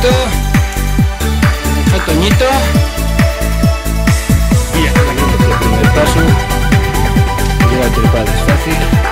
Toñito. Toñito. Y ya, el paso. Llega a trepar, es fácil.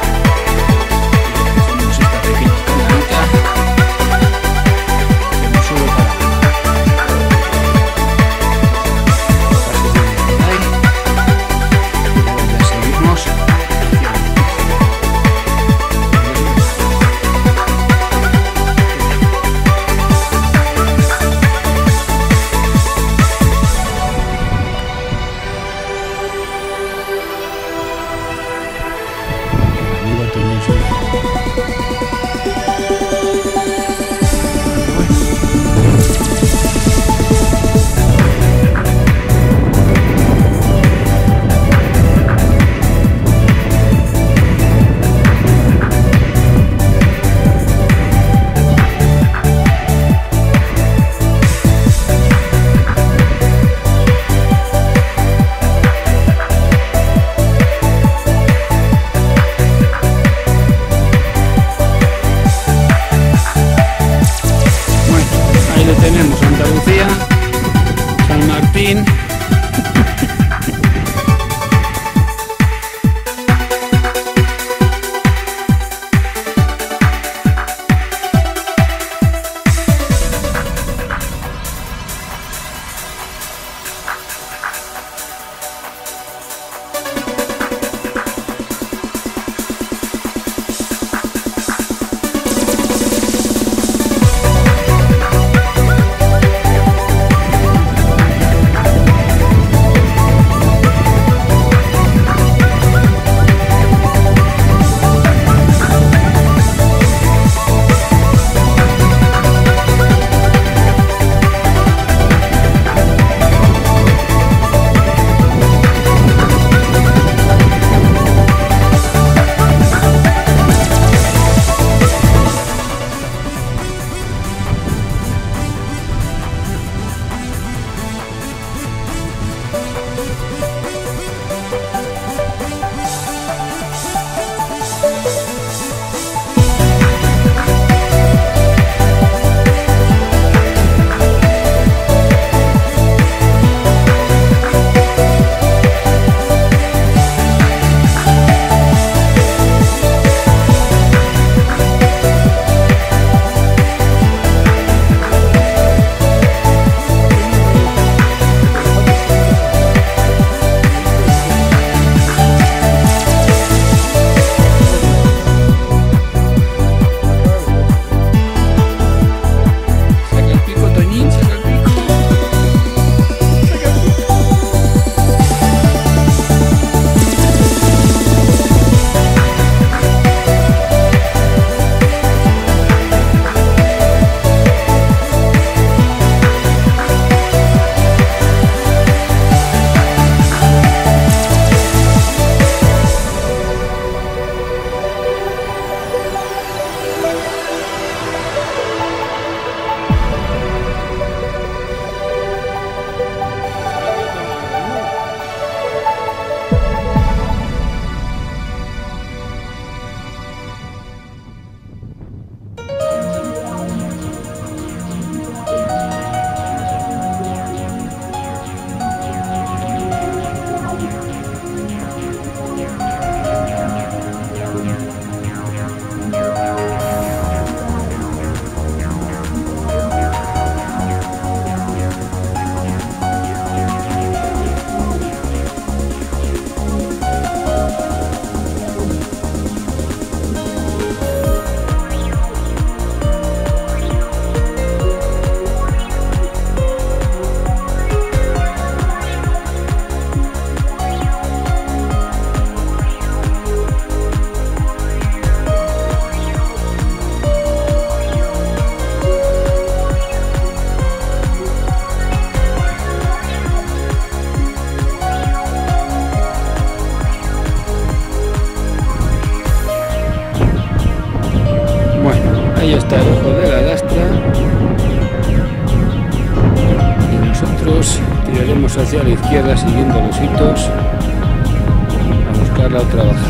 Hacia la izquierda siguiendo los hitos a buscar la otra bajada.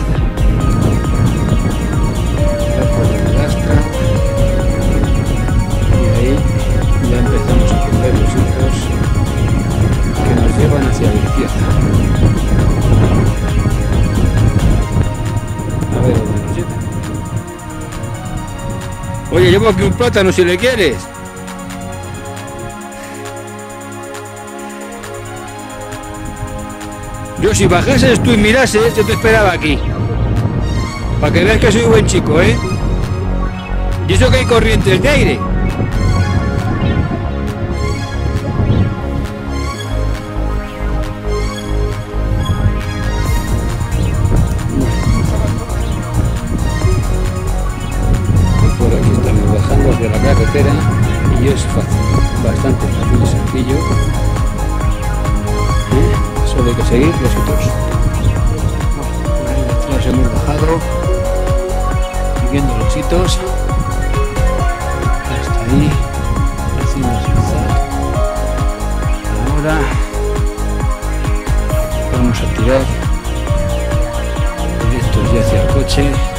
Y ahí ya empezamos a coger los hitos que nos llevan hacia la izquierda. A ver dónde nos lleva. Oye, llevo aquí un plátano si le quieres. Yo si bajases tú y mirases, yo te esperaba aquí. Para que veas que soy buen chico, ¿eh? Y eso que hay corrientes de aire. Por aquí estamos bajando hacia la carretera y es fácil, bastante fácil y sencillo. Hay que seguir los ahí detrás hemos bajado, siguiendo los hitos. Hasta ahí, haciendo zigzag. Ahora vamos a tirar directos ya hacia el coche.